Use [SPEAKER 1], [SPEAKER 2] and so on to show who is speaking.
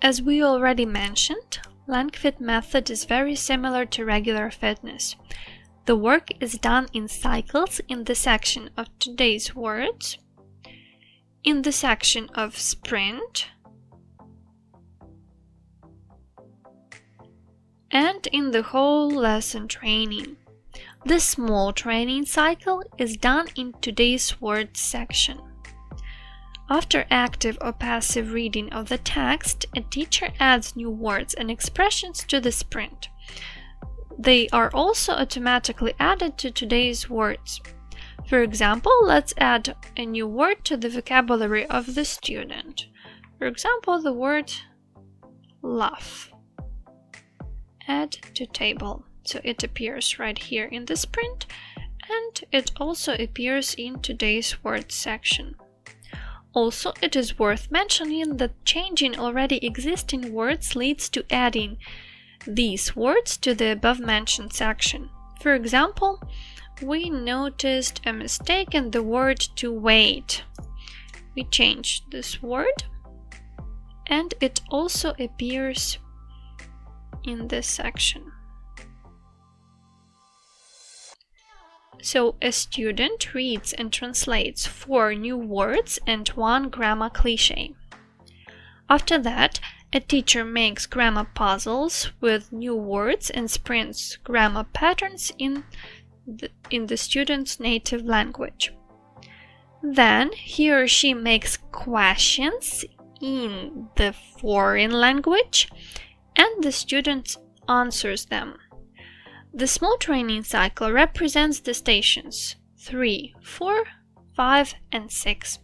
[SPEAKER 1] As we already mentioned, LangFit method is very similar to regular fitness. The work is done in cycles in the section of today's words, in the section of sprint, and in the whole lesson training. The small training cycle is done in today's words section. After active or passive reading of the text, a teacher adds new words and expressions to the sprint. They are also automatically added to today's words. For example, let's add a new word to the vocabulary of the student. For example, the word laugh. Add to table. So it appears right here in the sprint and it also appears in today's words section. Also, it is worth mentioning that changing already existing words leads to adding these words to the above mentioned section. For example, we noticed a mistake in the word to wait. We change this word and it also appears in this section. So a student reads and translates four new words and one grammar cliché. After that, a teacher makes grammar puzzles with new words and sprints grammar patterns in the, in the student's native language. Then he or she makes questions in the foreign language and the student answers them. The small training cycle represents the stations 3, 4, 5 and 6.